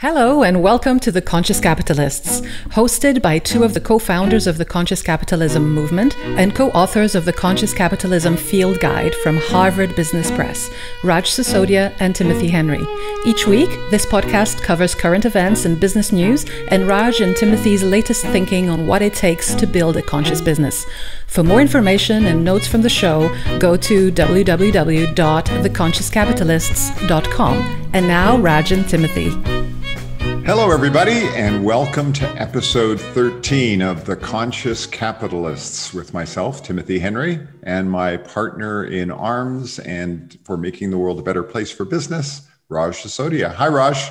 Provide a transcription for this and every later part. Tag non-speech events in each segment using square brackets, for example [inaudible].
Hello, and welcome to The Conscious Capitalists, hosted by two of the co founders of the Conscious Capitalism movement and co authors of the Conscious Capitalism Field Guide from Harvard Business Press, Raj Sisodia and Timothy Henry. Each week, this podcast covers current events and business news and Raj and Timothy's latest thinking on what it takes to build a conscious business. For more information and notes from the show, go to www.theconsciouscapitalists.com. And now, Raj and Timothy. Hello, everybody, and welcome to episode 13 of The Conscious Capitalists with myself, Timothy Henry, and my partner in arms and for making the world a better place for business, Raj Sisodia. Hi, Raj.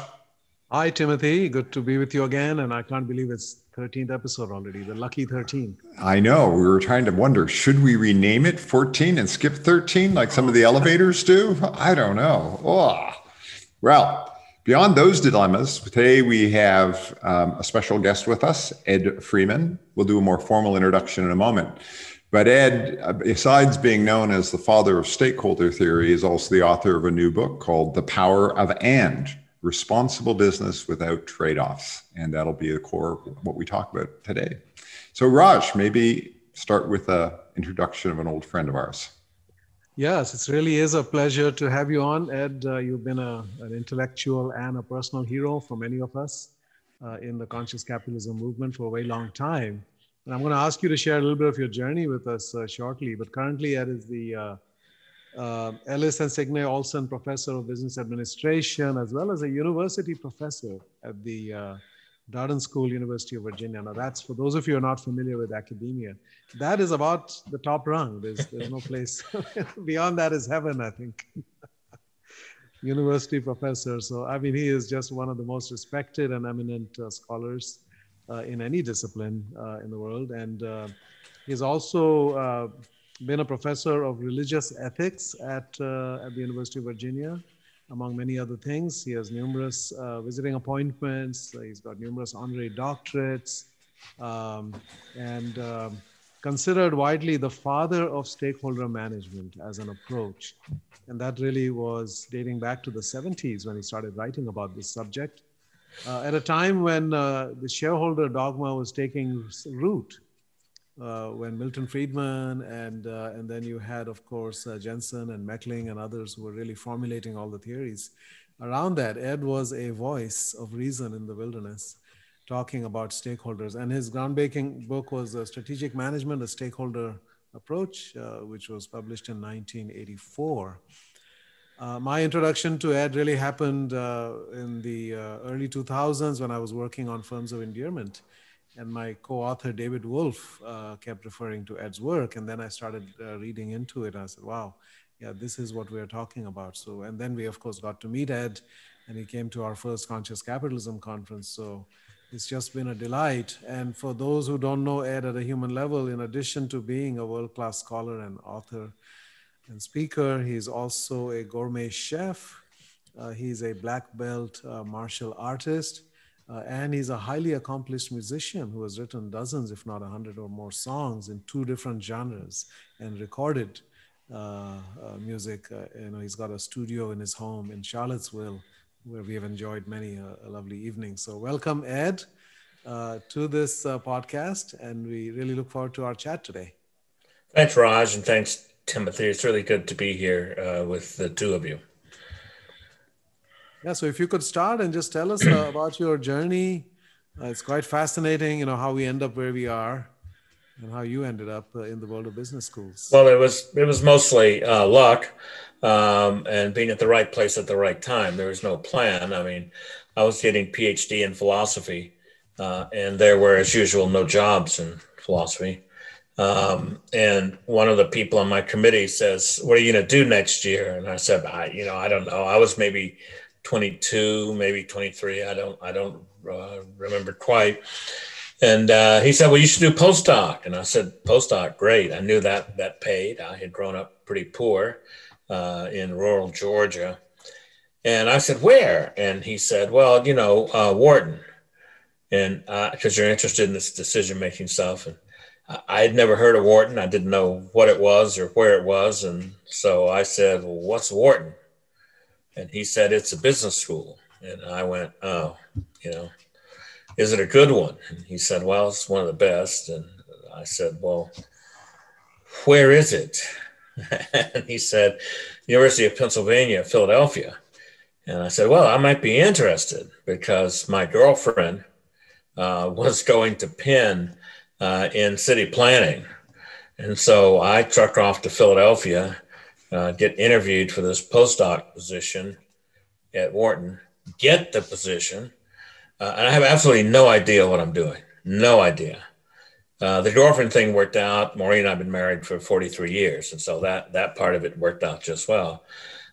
Hi, Timothy. Good to be with you again. And I can't believe it's 13th episode already, the lucky 13. I know. We were trying to wonder should we rename it 14 and skip 13 like some of the elevators do? I don't know. Oh. Well, Beyond those dilemmas, today we have um, a special guest with us, Ed Freeman. We'll do a more formal introduction in a moment. But Ed, uh, besides being known as the father of stakeholder theory, is also the author of a new book called The Power of And Responsible Business Without Trade Offs. And that'll be the core of what we talk about today. So, Raj, maybe start with an introduction of an old friend of ours. Yes, it really is a pleasure to have you on, Ed. Uh, you've been a, an intellectual and a personal hero for many of us uh, in the conscious capitalism movement for a very long time. And I'm going to ask you to share a little bit of your journey with us uh, shortly. But currently, Ed is the uh, uh, Elis and Signe Olsson Professor of Business Administration, as well as a university professor at the uh, Darden School, University of Virginia. Now, that's for those of you who are not familiar with academia, that is about the top rung. There's, there's no place [laughs] beyond that is heaven, I think. [laughs] University professor. So, I mean, he is just one of the most respected and eminent uh, scholars uh, in any discipline uh, in the world. And uh, he's also uh, been a professor of religious ethics at, uh, at the University of Virginia among many other things. He has numerous uh, visiting appointments. He's got numerous honorary doctorates, um, and um, considered widely the father of stakeholder management as an approach. And that really was dating back to the 70s when he started writing about this subject. Uh, at a time when uh, the shareholder dogma was taking root uh, when Milton Friedman and uh, and then you had, of course, uh, Jensen and Meckling and others who were really formulating all the theories. Around that, Ed was a voice of reason in the wilderness, talking about stakeholders. And his groundbreaking book was Strategic Management: A Stakeholder Approach, uh, which was published in 1984. Uh, my introduction to Ed really happened uh, in the early 2000s when I was working on Firms of Endearment and my co-author David Wolfe uh, kept referring to Ed's work, and then I started uh, reading into it. I said, "Wow, yeah, this is what we're talking about." So, and then we of course got to meet Ed, and he came to our first Conscious Capitalism conference. So, it's just been a delight. And for those who don't know Ed at a human level, in addition to being a world-class scholar and author and speaker, he's also a gourmet chef. Uh, he's a black belt uh, martial artist uh, and he's a highly accomplished musician who has written dozens, if not a hundred or more songs in two different genres and recorded uh, uh, music. Uh, you know, he's got a studio in his home in Charlottesville where we have enjoyed many uh, lovely evenings. So welcome, Ed, uh, to this podcast. And we really look forward to our chat today. Thanks, Raj, and thanks, Timothy. It's really good to be here with the two of you. Yeah, so if you could start and just tell us uh, [clears throat] about your journey. Uh, it's quite fascinating, you know, how we end up where we are and how you ended up uh, in the world of business schools. Well, it was it was mostly uh, luck um, and being at the right place at the right time. There was no plan. I mean, I was getting PhD in philosophy, uh, and there were, as usual, no jobs in philosophy. Um, and one of the people on my committee says, "What are you going to do next year?" And I said, "I, you know, I don't know. I was maybe 22, maybe 23. I don't, I don't uh, remember quite. And uh, he said, "Well, you should do postdoc." And I said, "Postdoc, great." I knew that that paid. I had grown up pretty poor uh, in rural Georgia, and I said, "Where?" And he said, "Well, you know, uh, Wharton." And because uh, you're interested in this decision making stuff, and I had never heard of Wharton. I didn't know what it was or where it was, and so I said, "Well, what's Wharton?" And he said, It's a business school. And I went, oh, you know, is it a good one? And he said, well, it's one of the best. And I said, well, where is it? [laughs] and he said, University of Pennsylvania, Philadelphia. And I said, well, I might be interested because my girlfriend uh, was going to Penn uh, in city planning. And so I trucked off to Philadelphia, uh, get interviewed for this postdoc position at Wharton, get the position. Uh, and I have absolutely no idea what I'm doing. No idea. Uh, the girlfriend thing worked out. Maureen and I've been married for 43 years. And so that, that part of it worked out just well.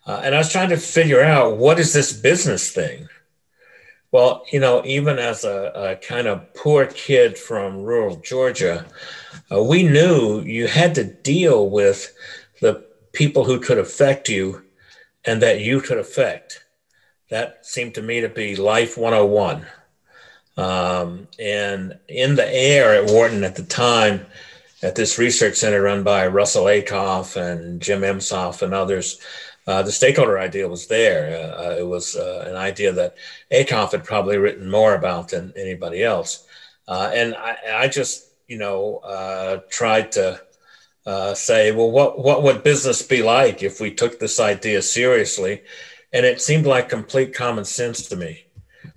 Uh, and I was trying to figure out what is this business thing? Well, you know, even as a, a kind of poor kid from rural Georgia, uh, we knew you had to deal with the people who could affect you and that you could affect. That seemed to me to be life 101. Um, and in the air at Wharton at the time, at this research center run by Russell Ackoff and Jim Emshoff and others, uh, the stakeholder idea was there. Uh, uh, it was uh, an idea that Ackoff had probably written more about than anybody else. Uh, and I, I, just, you know, uh, tried to say, well, what, what would business be like if we took this idea seriously? And it seemed like complete common sense to me.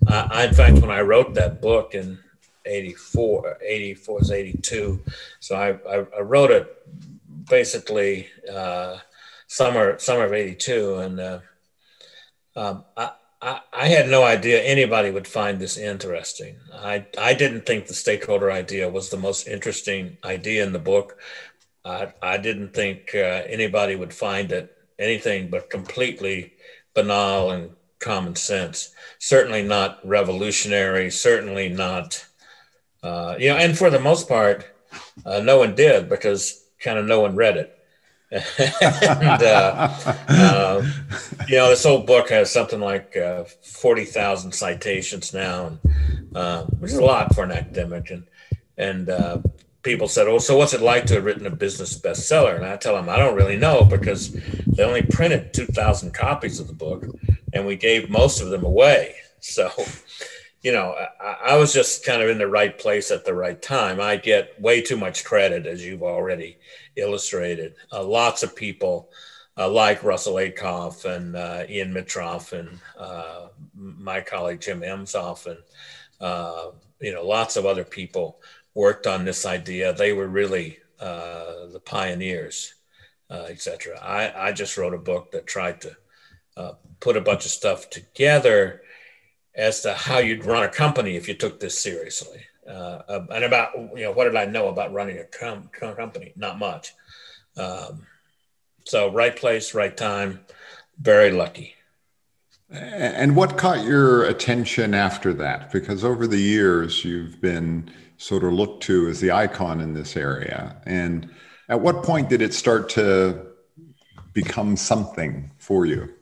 I, in fact, when I wrote that book in 84, 84 was 82. So I, I, I wrote it basically summer summer of '82, and uh, um, I, I, I had no idea anybody would find this interesting. I I didn't think the stakeholder idea was the most interesting idea in the book. I I didn't think uh, anybody would find it anything but completely banal and common sense. Certainly not revolutionary. Certainly not. Uh, you know, and for the most part, uh, no one did because kind of no one read it [laughs] and uh, uh, you know this whole book has something like uh, 40,000 citations now and, uh, which is a lot for an academic and and people said oh so what's it like to have written a business bestseller? And i tell them i don't really know because they only printed 2000 copies of the book and we gave most of them away. [laughs] So you know I, I was just kind of in the right place at the right time. I get way too much credit as you've already Illustrated. Uh, lots of people uh, like Russell Ackoff and uh, Ian Mitroff and uh, my colleague Jim Emshoff and uh, you know lots of other people worked on this idea. They were really uh, the pioneers, etc. I, I just wrote a book that tried to put a bunch of stuff together as to how you'd run a company if you took this seriously. Uh, and about you know what did I know about running a com- company? Not much. Um, so right place, right time. Very lucky. And what caught your attention after that? Because over the years, you've been sort of looked to as the icon in this area. And at what point did it start to become something for you?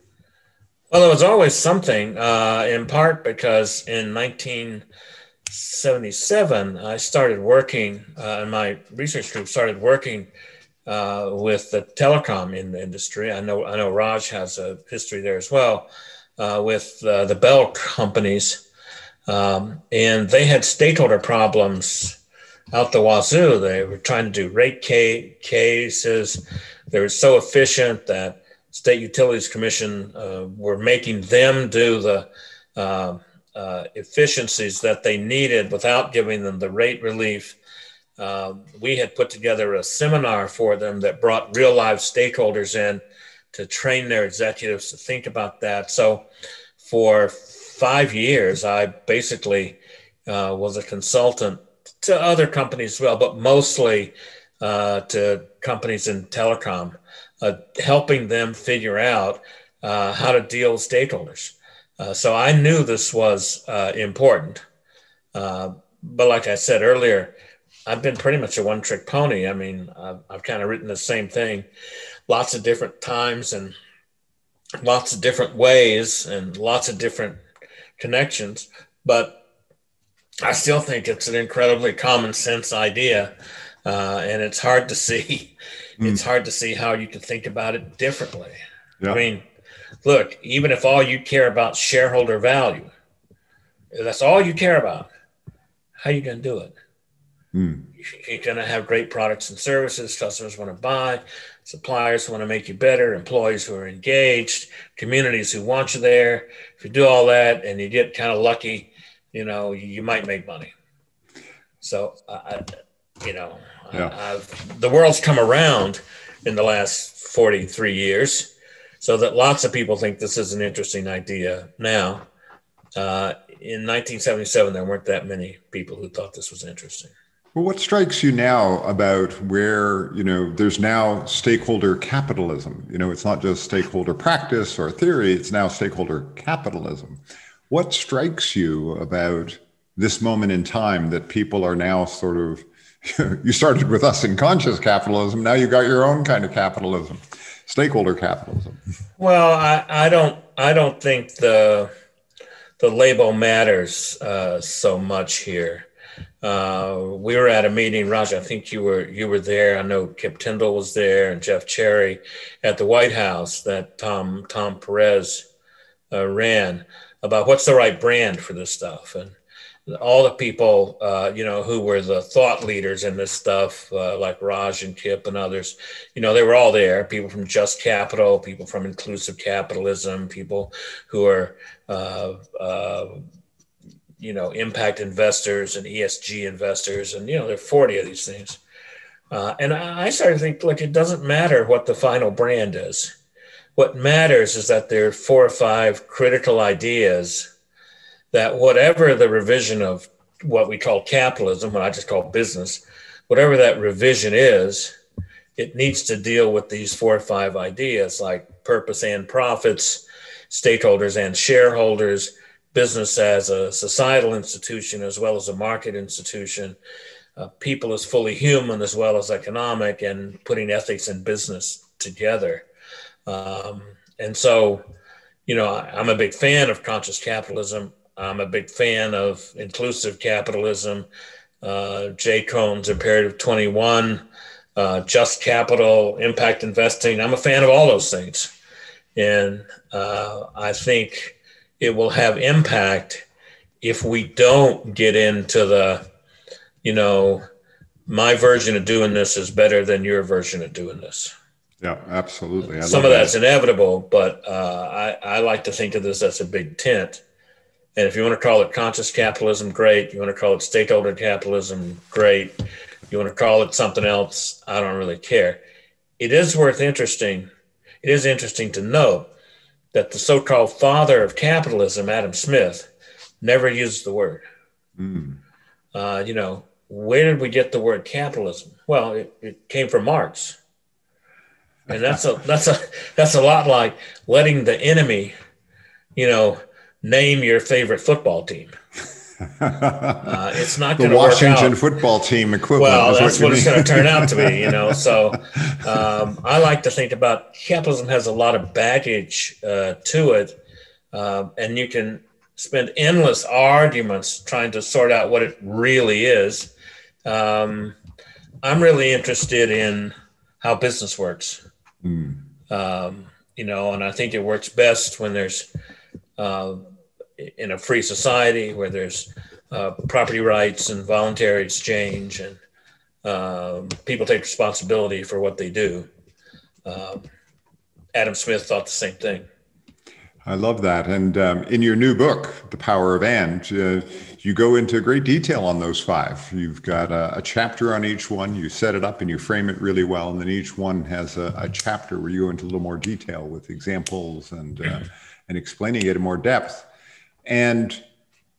Well, it was always something, uh, in part because in 1977, I started working, uh, and my research group started working uh, with the telecom in the industry. I know, I know Raj has a history there as well uh, with uh, the Bell companies. Um, and they had stakeholder problems out the wazoo. They were trying to do rate cases. They were so efficient that State Utilities Commission uh, were making them do the uh, uh, efficiencies that they needed without giving them the rate relief. Uh, we had put together a seminar for them that brought real live stakeholders in to train their executives to think about that. So for five years, I basically uh, was a consultant to other companies as well, but mostly uh, to companies in telecom, uh, helping them figure out uh, how to deal with stakeholders. Uh, so I knew this was uh, important. But like I said earlier, I've been pretty much a one trick pony. I mean, I've, I've kind of written the same thing lots of different times and lots of different ways and lots of different connections. But I still think it's an incredibly common sense idea. Uh, and it's hard to see. Mm. [laughs] It's hard to see how you can think about it differently. Yeah. I mean, look, even if all you care about shareholder value, that's all you care about, how are you going to do it? Mm. You're going to have great products and services. Customers want to buy, suppliers who want to make you better, employees who are engaged, communities who want you there. If you do all that and you get kind of lucky, you know, you might make money. So, uh, you know, yeah. the world's come around in the last 43 years so that lots of people think this is an interesting idea now. Uh, in 1977, there weren't that many people who thought this was interesting. Well, what strikes you now about where, you know, there's now stakeholder capitalism? You know, it's not just stakeholder practice or theory, it's now stakeholder capitalism. What strikes you about this moment in time that people are now sort of, [laughs] you started with us in conscious capitalism, now you got your own kind of capitalism, stakeholder capitalism? Well, I, I don't, I don't think the, the label matters uh, so much here. Uh, we were at a meeting, Raj. I think you were you were there. I know Kip Tindell was there and Jeff Cherry at the White House that Tom Tom Perez uh, ran about what's the right brand for this stuff and all the people uh, you know who were the thought leaders in this stuff uh, like Raj and Kip and others you know they were all there people from just capital people from inclusive capitalism people who are uh, uh, you know, impact investors and ESG investors, and you know, there are 40 of these things. Uh, and I started to think, like it doesn't matter what the final brand is. What matters is that there are four or five critical ideas that whatever the revision of what we call capitalism, what I just call business, whatever that revision is, it needs to deal with these four or five ideas like purpose and profits, stakeholders and shareholders, business as a societal institution as well as a market institution, uh, people as fully human as well as economic, and putting ethics and business together. Um, and so, you know, I'm a big fan of conscious capitalism. I'm a big fan of inclusive capitalism. Uh, Jay Coen's Imperative 21, uh, Just Capital, Impact Investing. I'm a fan of all those things. And uh, I think it will have impact if we don't get into the, you know, my version of doing this is better than your version of doing this. Yeah, absolutely. I Some of that's that. inevitable, but uh, I, I like to think of this as a big tent. And if you want to call it conscious capitalism, great. You want to call it stakeholder capitalism, great. You want to call it something else, I don't really care. It is worth interesting. It is interesting to note that the so called father of capitalism, Adam Smith, never used the word. Mm. Uh, you know, where did we get the word capitalism? Well, it, it came from Marx. And that's a [laughs] that's a that's a lot like letting the enemy, you know, name your favorite football team. Uh, it's not the Washington football team equivalent. Well, that's what, what it's going to turn out to be, you [laughs] know. So um, I like to think about capitalism has a lot of baggage uh, to it, uh, and you can spend endless arguments trying to sort out what it really is. Um, I'm really interested in how business works. Mm. Um, you know, and I think it works best when there's uh, in a free society where there's uh, property rights and voluntary exchange and um, people take responsibility for what they do. Um, Adam Smith thought the same thing. I love that. And um, in your new book, The Power of And, uh, you go into great detail on those five. You've got a, a, chapter on each one. You set it up and you frame it really well. And then each one has a, a chapter where you go into a little more detail with examples and, uh, [clears throat] and explaining it in more depth. And,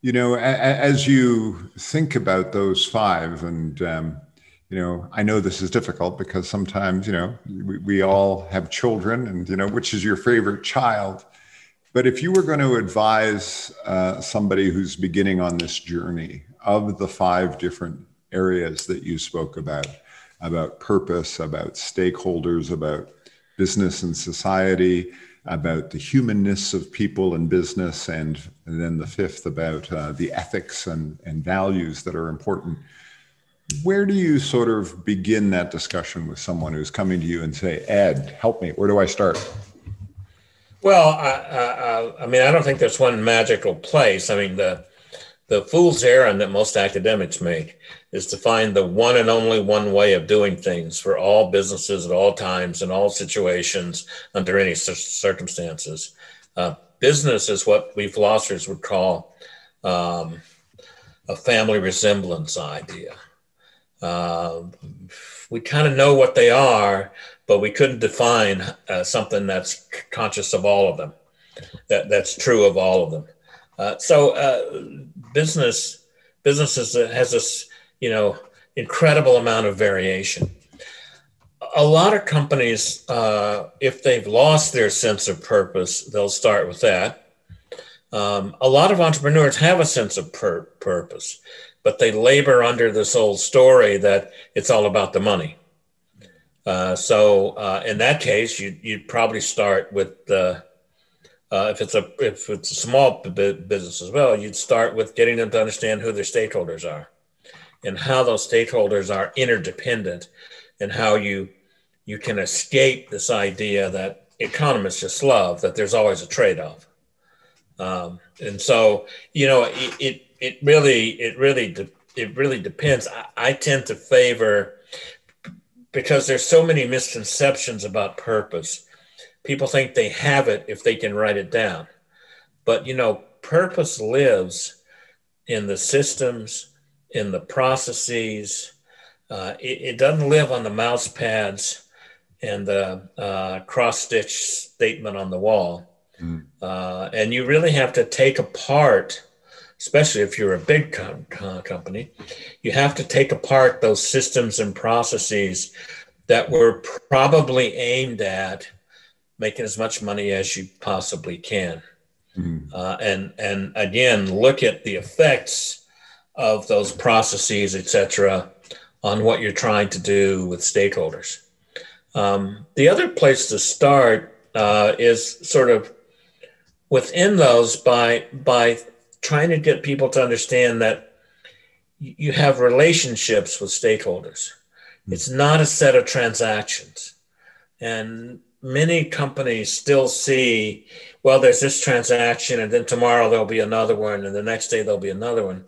you know, a, as you think about those five, and, um, you know, I know this is difficult because sometimes, you know, we, we all have children and, you know, which is your favorite child? But if you were going to advise uh, somebody who's beginning on this journey of the five different areas that you spoke about, about purpose, about stakeholders, about business and society, about the humanness of people and business, and, and then the fifth about uh, the ethics and, and values that are important. Where do you sort of begin that discussion with someone who's coming to you and say, Ed, help me, where do I start? Well, I, I, I mean, I don't think there's one magical place. I mean, the the fool's errand that most academics make is to find the one and only one way of doing things for all businesses at all times in all situations under any circumstances. Uh, business is what we philosophers would call um, a family resemblance idea. Uh, we kind of know what they are, but we couldn't define uh, something that's conscious of all of them, that, that's true of all of them. Uh, so uh, business businesses has this, you know, incredible amount of variation. A lot of companies, uh, if they've lost their sense of purpose, they'll start with that. Um, a lot of entrepreneurs have a sense of pur- purpose, but they labor under this old story that it's all about the money. Uh, so uh, in that case, you, you'd probably start with the uh, if it's a if it's a small business as well, you'd start with getting them to understand who their stakeholders are, and how those stakeholders are interdependent, and how you you can escape this idea that economists just love that there's always a trade-off. Um, and so you know it, it, it really it really de- it really depends. I, I tend to favor because there's so many misconceptions about purpose people think they have it if they can write it down. But, you know, purpose lives in the systems, in the processes. Uh, it, it, doesn't live on the mouse pads and the uh, cross stitch statement on the wall. Mm. Uh, and you really have to take apart, especially if you're a big com- company, you have to take apart those systems and processes that were probably aimed at making as much money as you possibly can. Mm-hmm. Uh, and and again, look at the effects of those processes, et cetera, on what you're trying to do with stakeholders. Um, the other place to start uh, is sort of within those by by trying to get people to understand that you have relationships with stakeholders. Mm-hmm. It's not a set of transactions. And many companies still see, well, there's this transaction, and then tomorrow there'll be another one, and the next day there'll be another one.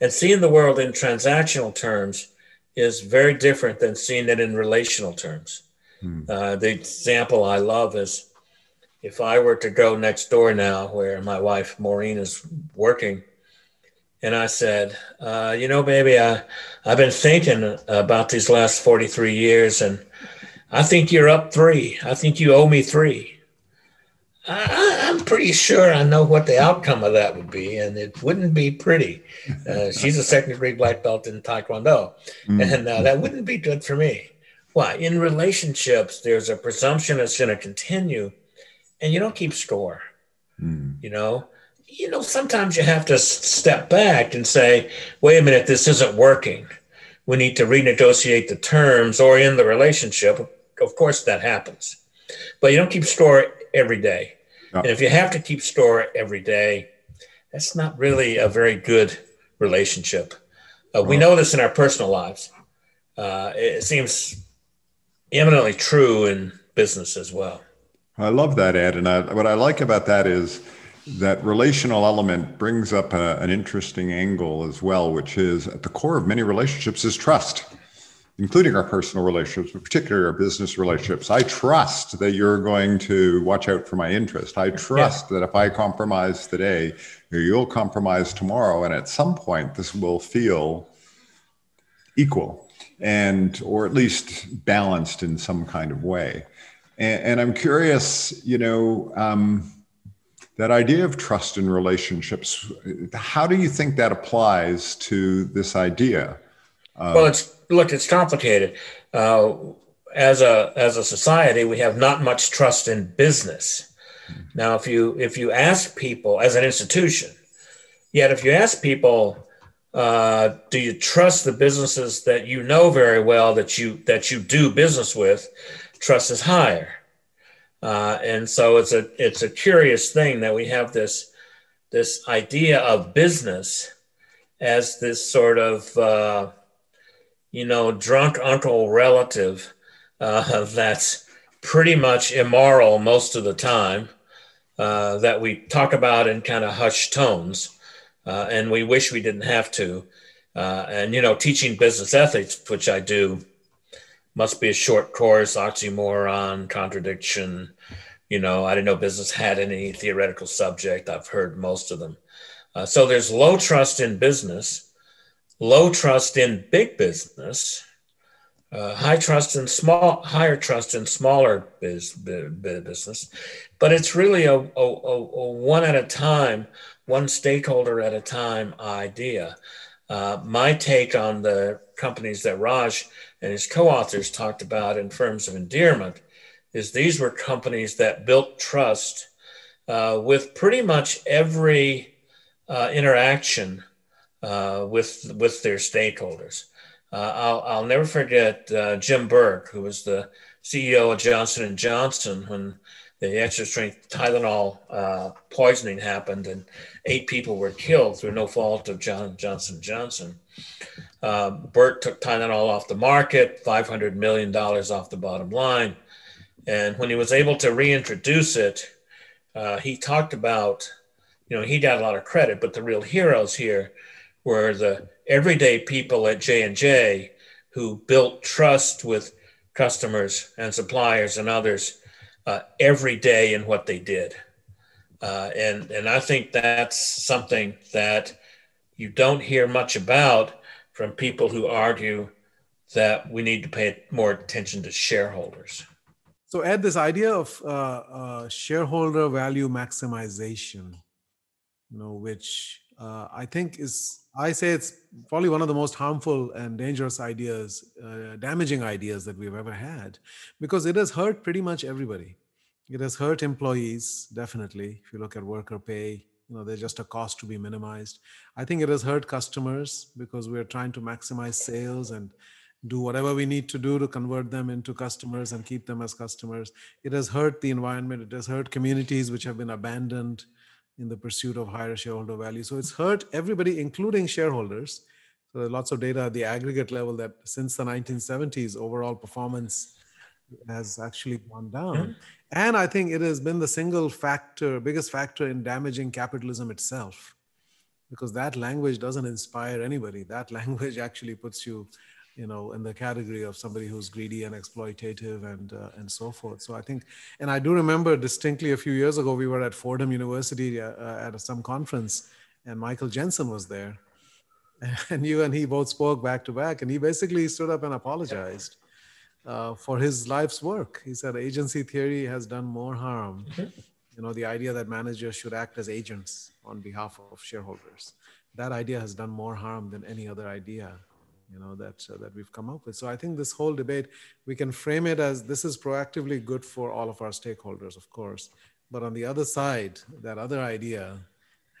And seeing the world in transactional terms is very different than seeing it in relational terms. Hmm. Uh, the example I love is if I were to go next door now, where my wife Maureen is working, and I said, uh, you know, baby, I, I've been thinking about these last 43 years, and I think you're up three. I think you owe me three. I, am pretty sure I know what the outcome of that would be, and it wouldn't be pretty. [laughs] Uh, she's a second degree black belt in Taekwondo, mm. and uh, that wouldn't be good for me. Why? In relationships, there's a presumption it's going to continue, and you don't keep score. Mm. You know, you know. Sometimes you have to step back and say, "Wait a minute, this isn't working." we need to renegotiate the terms or in the relationship. Of course, that happens, but you don't keep score every day. No. And if you have to keep score every day, that's not really a very good relationship. Uh, we know this in our personal lives. Uh, it seems eminently true in business as well. I love that, Ed. And I, what I like about that is that relational element brings up a, an interesting angle as well, which is at the core of many relationships is trust, including our personal relationships, but particularly our business relationships. I trust that you're going to watch out for my interest. I trust yeah. that if I compromise today, you'll compromise tomorrow, and at some point this will feel equal and or at least balanced in some kind of way. And, and I'm curious, you know. Um, that idea of trust in relationships how do you think that applies to this idea well it's look it's complicated. Uh, as a as a society we have not much trust in business. Now if you if you ask people as an institution yet if you ask people uh, do you trust the businesses that you know very well that you that you do business with trust is higher. Uh, and so it's a it's a curious thing that we have this this idea of business as this sort of uh, you know drunk uncle relative uh, [laughs] that's pretty much immoral most of the time, uh, that we talk about in kind of hushed tones, uh, and we wish we didn't have to. Uh, and you know, teaching business ethics, which I do, must be a short course, oxymoron, contradiction. You know, I didn't know business had any theoretical subject. I've heard most of them. Uh, so there's low trust in business, low trust in big business, uh, high trust in small, higher trust in smaller biz, business, but it's really a, a, a, one at a time, one stakeholder at a time idea. Uh, my take on the companies that Raj and his co-authors talked about in firms of endearment is these were companies that built trust uh, with pretty much every uh, interaction uh, with with their stakeholders. Uh, I'll, I'll never forget uh, Jim Burke, who was the CEO of Johnson and Johnson when the extra strength Tylenol uh, poisoning happened and eight people were killed through no fault of John Johnson Johnson. Uh, Burke took Tylenol off the market, $500 million off the bottom line. And when he was able to reintroduce it, uh, he talked about, you know, he got a lot of credit, but the real heroes here were the everyday people at J&J who built trust with customers and suppliers and others uh, every day in what they did. Uh, and, and I think that's something that you don't hear much about from people who argue that we need to pay more attention to shareholders. So, Ed, this idea of uh, uh, shareholder value maximization, you know, which uh, I think is, I say it's probably one of the most harmful and dangerous ideas, uh, damaging ideas that we've ever had, because it has hurt pretty much everybody. It has hurt employees, definitely. If you look at worker pay, you know, they're just a cost to be minimized. I think it has hurt customers because we're trying to maximize sales and do whatever we need to do to convert them into customers and keep them as customers. It has hurt the environment. It has hurt communities which have been abandoned in the pursuit of higher shareholder value. So it's hurt everybody, including shareholders. So there's lots of data at the aggregate level that since the 1970s, overall performance has actually gone down. Mm-hmm. And I think it has been the single factor, biggest factor in damaging capitalism itself. Because that language doesn't inspire anybody. That [laughs] language actually puts you you know, in the category of somebody who's greedy and exploitative and uh, and so forth. So I think, and I do remember distinctly a few years ago we were at Fordham University uh, uh at some conference, and Michael Jensen was there, [laughs] and you and he both spoke back to back, and he basically stood up and apologized. Uh, for his life's work, he said agency theory has done more harm. You know, the idea that managers should act as agents on behalf of shareholders. That idea has done more harm than any other idea you know that uh, that we've come up with. So i think this whole debate we can frame it as this is proactively good for all of our stakeholders of course. But on the other side that other idea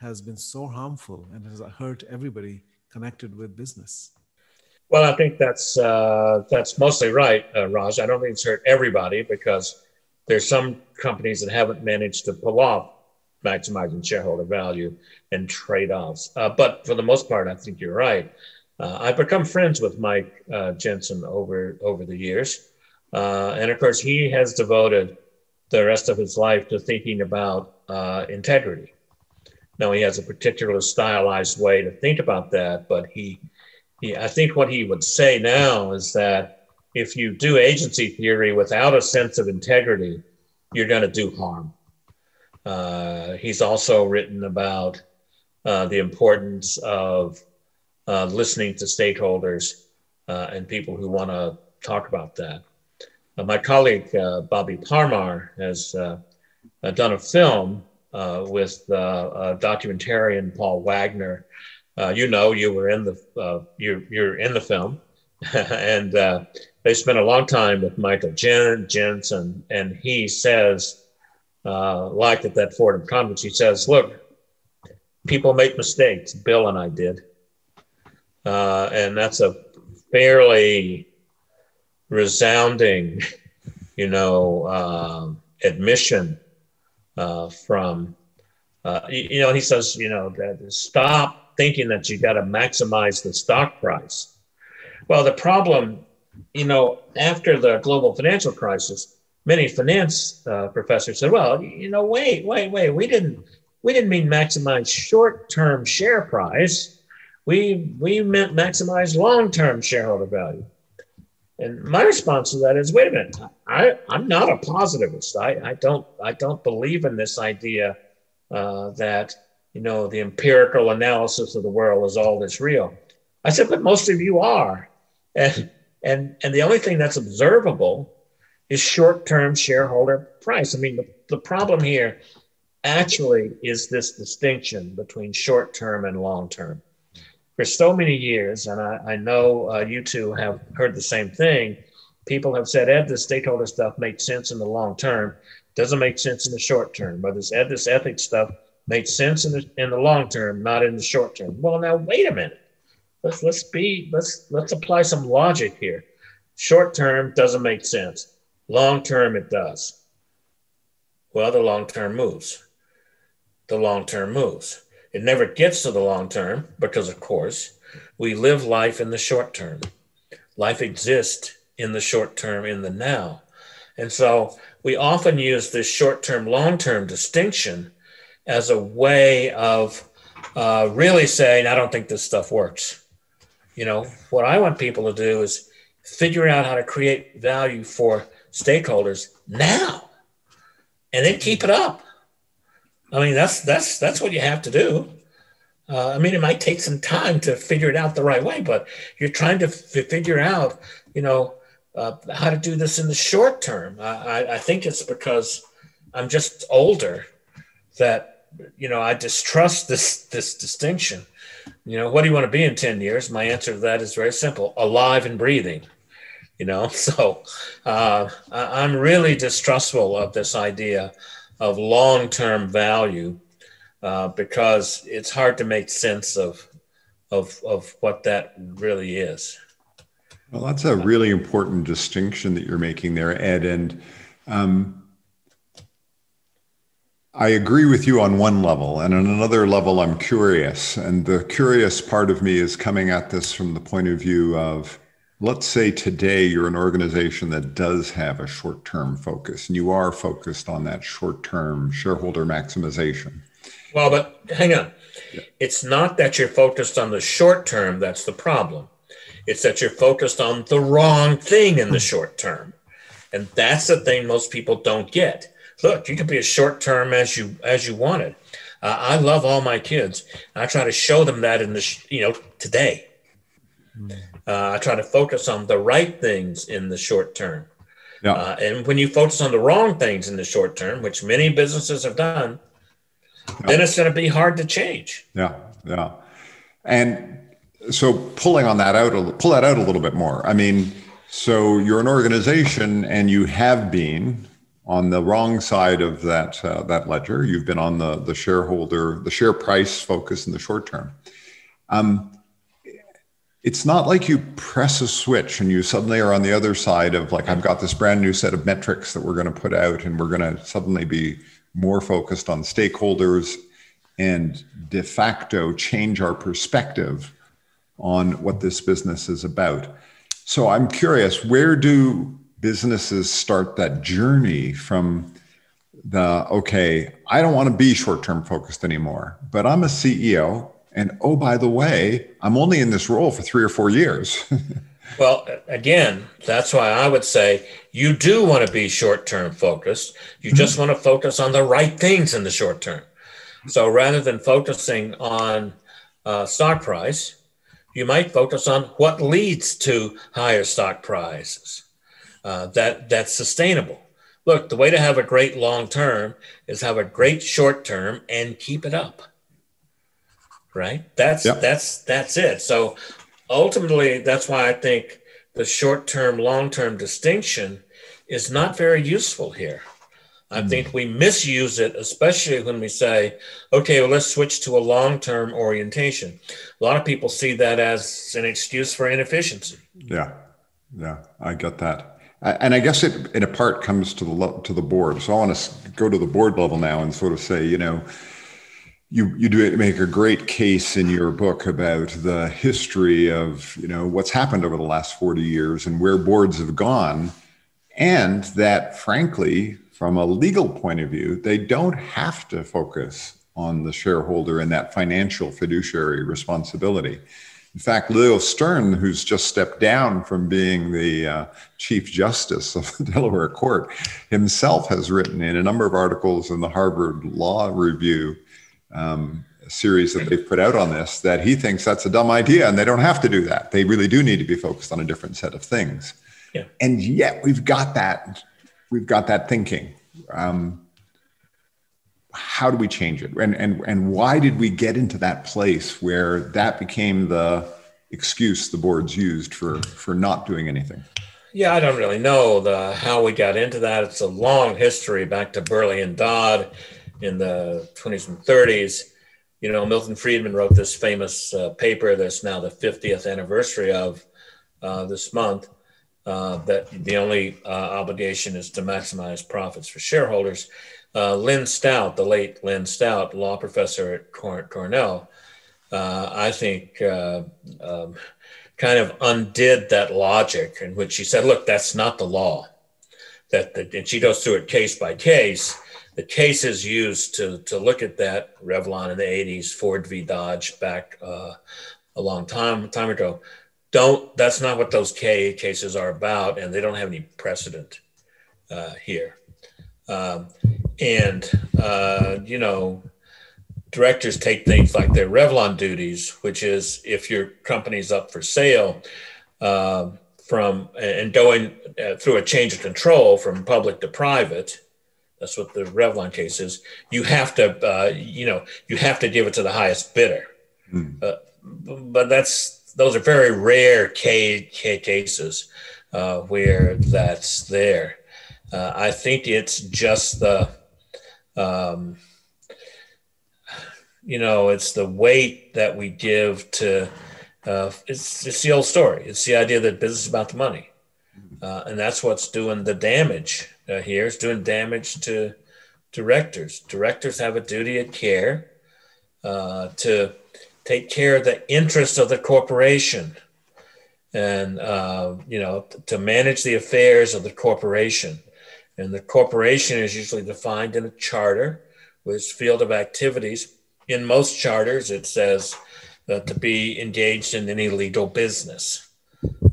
has been so harmful and has hurt everybody connected with business. Well i think that's uh, that's mostly right uh, raj. I don't think it's hurt everybody because there's some companies that haven't managed to pull off maximizing shareholder value and trade-offs. Uh, but for the most part i think you're right uh, I've become friends with Mike uh, Jensen over over the years, uh, and of course, he has devoted the rest of his life to thinking about uh, integrity. Now, he has a particular stylized way to think about that, but he, he, I think what he would say now is that if you do agency theory without a sense of integrity, you're going to do harm. Uh, he's also written about uh, the importance of uh, listening to stakeholders uh, and people who want to talk about that. Uh, my colleague uh, Bobby Parmar has uh, uh, done a film with documentarian Paul Wagner. you know, you were in the you you're in the film, [laughs] and they spent a long time with Michael Jen, Jensen, and he says, like at that Fordham conference, he says, "Look, people make mistakes. Bill and I did." Uh, and that's a fairly resounding, you know, um, admission uh, from, uh, you, know, he says, you know, that stop thinking that you got to maximize the stock price. Well, the problem, you know, after the global financial crisis, many finance uh, professors said, "Well, you know, wait, wait, wait. We didn't we didn't mean maximize short-term share price. We we meant maximize long-term shareholder value." And my response to that is, wait a minute, I, I'm not a positivist. I, I don't I don't believe in this idea uh, that you know the empirical analysis of the world is all that's real. I said, but most of you are, and and and the only thing that's observable is short-term shareholder price. I mean, the, the problem here actually is this distinction between short-term and long-term for so many years, and I, I know uh, you two have heard the same thing. People have said, Ed, the stakeholder stuff makes sense in the long term, doesn't make sense in the short term. But this Ed, this ethics stuff makes sense in the in the long term, not in the short term. Well, now wait a minute. Let's let's be let's let's apply some logic here. Short term doesn't make sense. Long term it does. Well, the long term moves. The long term moves. It never gets to the long term because, of course, we live life in the short term. Life exists in the short term, in the now. And so we often use this short term, long term distinction as a way of uh, really saying, I don't think this stuff works. You know, what I want people to do is figure out how to create value for stakeholders now and then keep it up. I mean, that's that's that's what you have to do. Uh, I mean, it might take some time to figure it out the right way, but you're trying to f- figure out, you know, uh, how to do this in the short term. I, I think it's because I'm just older that you know I distrust this this distinction. You know, what do you want to be in ten years? My answer to that is very simple: alive and breathing. You know, [laughs] so uh, I'm really distrustful of this idea of long term value uh, because it's hard to make sense of, of, of what that really is. Well, that's a really important distinction that you're making there, Ed. And um, I agree with you on one level. And on another level, I'm curious. And the curious part of me is coming at this from the point of view of let's say today you're an organization that does have a short term focus and you are focused on that short term shareholder maximization. Well, but hang on. Yeah. It's not that you're focused on the short term that's the problem. It's that you're focused on the wrong thing in the short term. And that's the thing most people don't get. Look, you can be as short term as you as you wanted. Uh, I love all my kids. I try to show them that in the sh- you know today. Mm. Uh, I try to focus on the right things in the short term. Yeah. Uh, and when you focus on the wrong things in the short term, which many businesses have done, yeah. then it's going to be hard to change. Yeah, yeah. And so pulling on that out, pull that out a little bit more. I mean, so you're an organization, and you have been on the wrong side of that uh, that ledger. You've been on the the shareholder, the share price focus in the short term. Um, it's not like you press a switch and you suddenly are on the other side of like i've got this brand new set of metrics that we're going to put out and we're going to suddenly be more focused on stakeholders and de facto change our perspective on what this business is about. So i'm curious where do businesses start that journey from the okay i don't want to be short term focused anymore but i'm a ceo and oh, by the way, I'm only in this role for three or four years. [laughs] well, again, that's why I would say you do want to be short term focused. You mm-hmm. just want to focus on the right things in the short term. So rather than focusing on uh, stock price, you might focus on what leads to higher stock prices uh, that that's sustainable. Look, the way to have a great long term is have a great short term and keep it up right? That's yep. that's that's it. So ultimately, that's why I think the short-term, long-term distinction is not very useful here. I mm. think we misuse it, especially when we say, okay, well, let's switch to a long term orientation. A lot of people see that as an excuse for inefficiency. Yeah, yeah, I get that. And I guess it, in a part, comes to the to the board. So I want to go to the board level now and sort of say, you know, you you do make a great case in your book about the history of you know what's happened over the last 40 years and where boards have gone and that, frankly, from a legal point of view, they don't have to focus on the shareholder and that financial fiduciary responsibility. In fact, Leo Strine, who's just stepped down from being the uh, Chief Justice of the [laughs] Delaware Court, himself has written in a number of articles in the Harvard Law Review um, series that they've put out on this that he thinks that's a dumb idea and they don't have to do that. They really do need to be focused on a different set of things. Yeah. And yet we've got that, we've got that thinking. Um, how do we change it and, and and why did we get into that place where that became the excuse the boards used for for not doing anything yeah i don't really know the how we got into that it's a long history back to Berle and dodd in the 20s and 30s you know milton friedman wrote this famous uh, paper that's now the 50th anniversary of uh, this month uh, that the only uh, obligation is to maximize profits for shareholders uh, Lynn Stout, the late Lynn Stout, law professor at Cornell, uh, I think um, kind of undid that logic in which she said, look, that's not the law. That and she goes through it case by case. The cases used to, to look at that, Revlon in the 80s, Ford v. Dodge back uh, a long time, time ago, don't, that's not what those K cases are about, and they don't have any precedent uh, here. Um, and, uh, you know, directors take things like their Revlon duties, which is if your company's up for sale, uh, from and going uh, through a change of control from public to private. That's what the Revlon case is. You have to, uh, you know, you have to give it to the highest bidder. Mm. but that's those are very rare K cases uh, where that's there. Uh, I think it's just the um, you know, it's the weight that we give to. Uh, it's it's the old story. It's the idea that business is about the money, uh, and that's what's doing the damage uh, doing damage to directors. Directors have a duty of care uh, to take care of the interest of the corporation, and uh, you know, to manage the affairs of the corporation. And the corporation is usually defined in a charter with its field of activities. In most charters, it says uh, to be engaged in any legal business.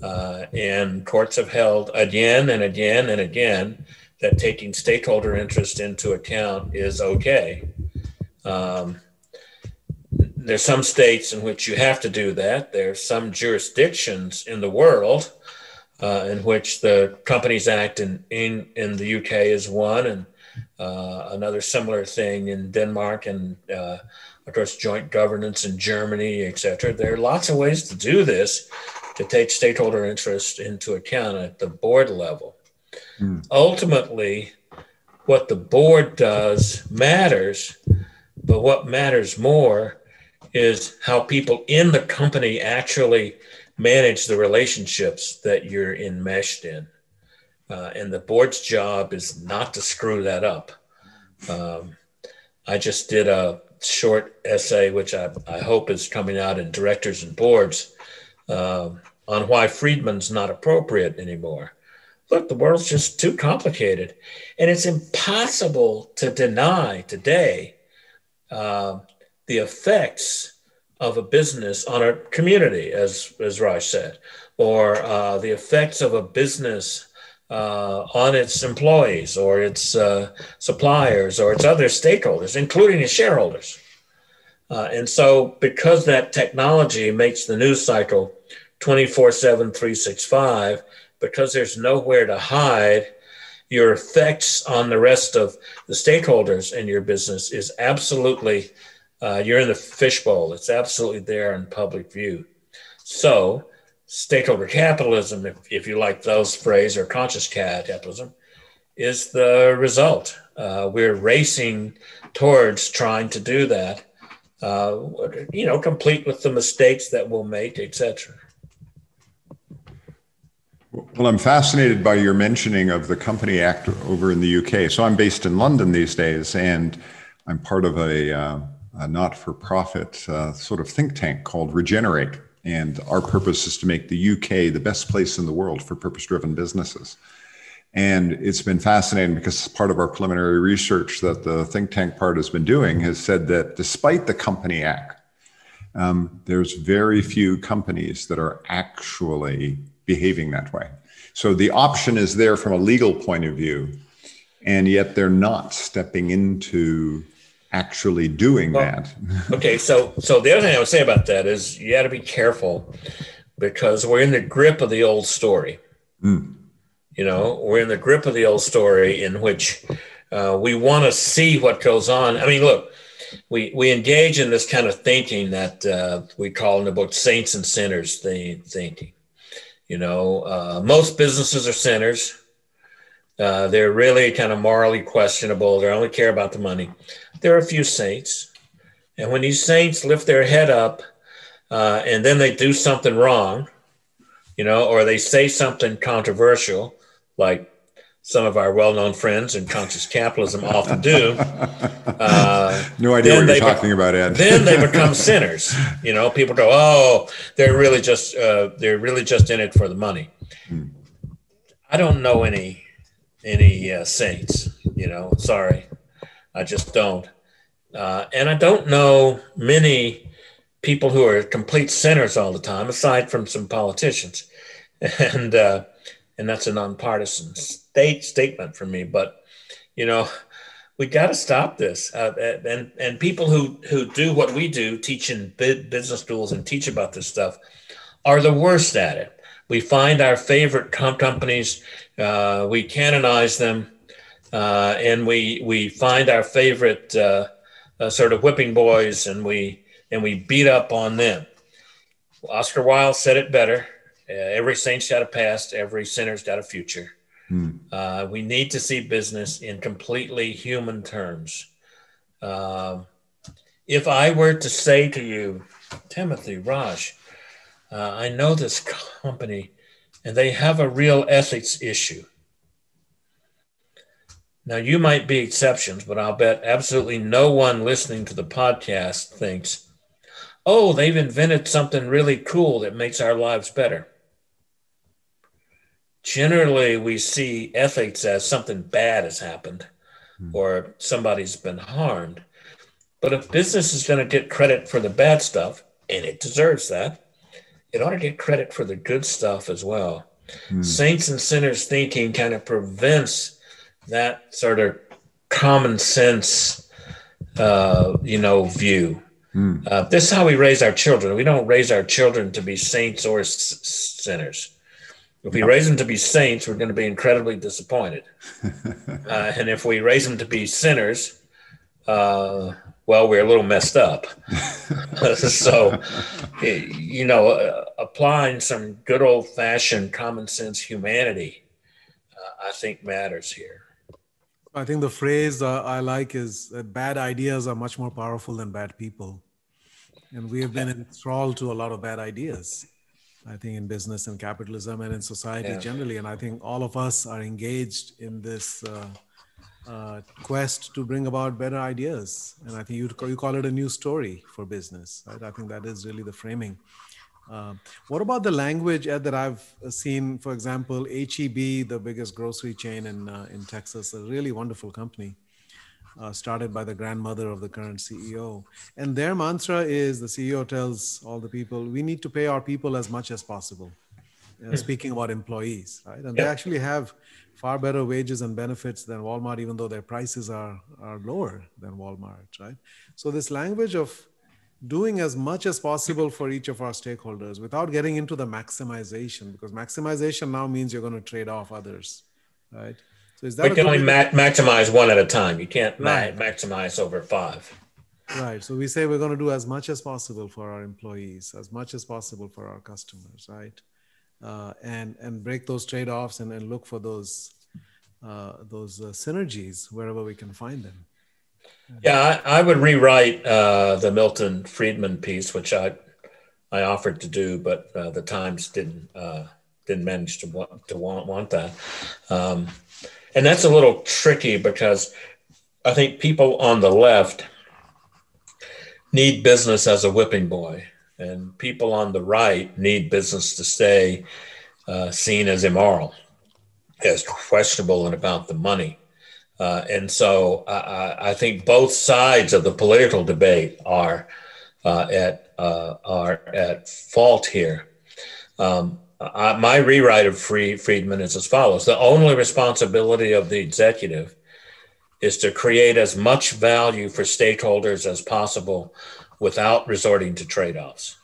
Uh, and courts have held again and again and again that taking stakeholder interest into account is okay. Um, there's some states in which you have to do that. There's some jurisdictions in the world uh, in which the Companies Act in, in, in the UK is one, and uh, another similar thing in Denmark, and uh, of course, joint governance in Germany, et cetera. There are lots of ways to do this to take stakeholder interest into account at the board level. Mm. Ultimately, what the board does matters, but what matters more is how people in the company actually manage the relationships that you're enmeshed in. Uh, and the board's job is not to screw that up. Um, I just did a short essay, which I, I, hope is coming out in Directors and Boards, uh, on why Friedman's not appropriate anymore. Look, the world's just too complicated. And it's impossible to deny today uh, the effects of a business on a community, as, as Raj said, or uh, the effects of a business uh, on its employees or its uh, suppliers or its other stakeholders, including its shareholders. Uh, and so, because that technology makes the news cycle 24 7, 365, because there's nowhere to hide, your effects on the rest of the stakeholders in your business is absolutely uh, you're in the fishbowl. It's absolutely there in public view. So, stakeholder capitalism, if, if you like those phrase, or conscious capitalism, is the result. Uh, we're racing towards trying to do that, uh, you know, complete with the mistakes that we'll make, etc. Well, I'm fascinated by your mentioning of the Company Act over in the UK. So I'm based in London these days, and I'm part of a uh, a not for profit uh, sort of think tank called Regenerate. And our purpose is to make the UK the best place in the world for purpose driven businesses. And it's been fascinating because part of our preliminary research that the think tank part has been doing has said that despite the Company Act, um, there's very few companies that are actually behaving that way. So the option is there from a legal point of view, and yet they're not stepping into actually doing well, that. [laughs] okay, so so the other thing I would say about that is you got to be careful because we're in the grip of the old story. Mm. You know, we're in the grip of the old story in which uh, we want to see what goes on. I mean, look, we we engage in this kind of thinking that uh, we call in the book saints and sinners thinking. You know, uh, most businesses are sinners. Uh, they're really kind of morally questionable. They only care about the money. There are a few saints, and when these saints lift their head up, uh, and then they do something wrong, you know, or they say something controversial, like some of our well-known friends in conscious capitalism often do. [laughs] Uh, no idea what you're talking be- about, Ed. then they become [laughs] sinners. You know, people go, "Oh, they're really just uh, they're really just in it for the money." Hmm. I don't know any any uh, saints. You know, sorry, I just don't, uh, and I don't know many people who are complete sinners all the time, aside from some politicians, [laughs] and uh, and that's a nonpartisan state statement from me. But you know, we got to stop this. Uh, and and people who who do what we do, teaching business schools and teach about this stuff, are the worst at it. We find our favorite companies, uh, we canonize them, uh, and we we find our favorite uh, uh, sort of whipping boys, and we and we beat up on them. Oscar Wilde said it better. Uh, every saint's got a past, every sinner's got a future. Hmm. Uh, we need to see business in completely human terms. Uh, if I were to say to you, Timothy, Raj, uh, I know this company and they have a real ethics issue. Now, you might be exceptions, but I'll bet absolutely no one listening to the podcast thinks, oh, they've invented something really cool that makes our lives better generally we see ethics as something bad has happened hmm. or somebody's been harmed. But if business is going to get credit for the bad stuff, and it deserves that, it ought to get credit for the good stuff as well. Hmm. Saints and sinners thinking kind of prevents that sort of common sense, uh, you know, view. Hmm. Uh, this is how we raise our children. We don't raise our children to be saints or s- sinners. If we raise them to be saints, we're going to be incredibly disappointed. [laughs] uh, and if we raise them to be sinners, uh, well, we're a little messed up. [laughs] so, you know, uh, applying some good old fashioned common sense humanity, uh, I think matters here. I think the phrase uh, I like is that bad ideas are much more powerful than bad people. And we have been enthralled to a lot of bad ideas. I think in business and capitalism and in society yeah. generally. And I think all of us are engaged in this uh, uh, quest to bring about better ideas. And I think you, you call it a new story for business. Right? I think that is really the framing. Uh, what about the language Ed, that I've seen? For example, HEB, the biggest grocery chain in uh, in Texas, a really wonderful company uh, started by the grandmother of the current CEO. And their mantra is the CEO tells all the people, we need to pay our people as much as possible. Uh, speaking about employees, right? And yeah. they actually have far better wages and benefits than Walmart, even though their prices are, are lower than Walmart, right? So this language of doing as much as possible for each of our stakeholders without getting into the maximization, because maximization now means you're going to trade off others, right? So is that we can only ma- maximize one at a time. You can't right. ma- maximize over five. Right. So we say we're going to do as much as possible for our employees, as much as possible for our customers, right? Uh, and and break those trade-offs and, and look for those uh, those uh, synergies wherever we can find them. Yeah, I, I would rewrite uh, the Milton Friedman piece, which I I offered to do, but uh, the Times didn't uh, didn't manage to want to want want that. Um, and that's a little tricky because I think people on the left need business as a whipping boy, and people on the right need business to stay uh, seen as immoral. as questionable and about the money. Uh, and so I, I, think both sides of the political debate are uh, at uh, are at fault here. Um, I, my rewrite of Free, Friedman is as follows: the only responsibility of the executive is to create as much value for stakeholders as possible without resorting to trade-offs.